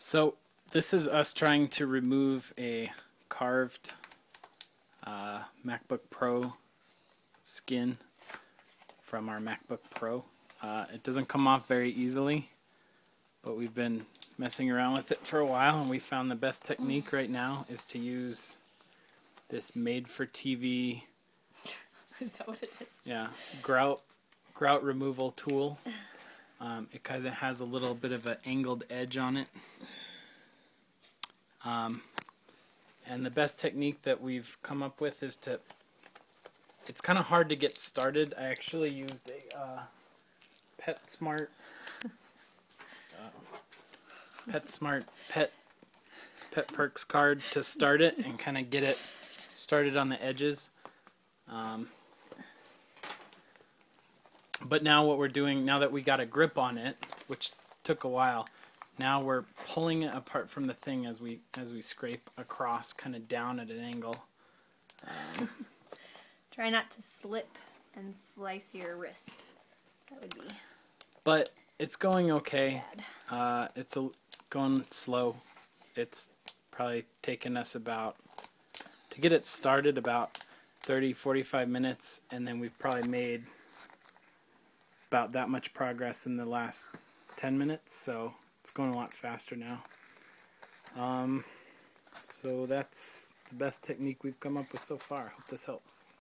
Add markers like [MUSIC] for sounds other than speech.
So this is us trying to remove a Karvt uh, MacBook Pro skin from our MacBook Pro. Uh, it doesn't come off very easily, but we've been messing around with it for a while and we found the best technique right now is to use this made for TV [LAUGHS] Is that what it is? yeah grout grout removal tool. [LAUGHS] Um, it kind of has a little bit of an angled edge on it. Um, and the best technique that we've come up with is to. It's kind of hard to get started. I actually used a uh, PetSmart. Uh, PetSmart Pet Pet Perks card to start it and kind of get it started on the edges. Um, but now what we're doing now that we got a grip on it which took a while now we're pulling it apart from the thing as we as we scrape across kind of down at an angle. [LAUGHS] Try not to slip and slice your wrist. That would be but it's going okay. uh, it's a, going slow. It's probably taken us about to get it started about 30 45 minutes and then we've probably made about that much progress in the last 10 minutes so it's going a lot faster now. Um, so that's the best technique we've come up with so far. Hope this helps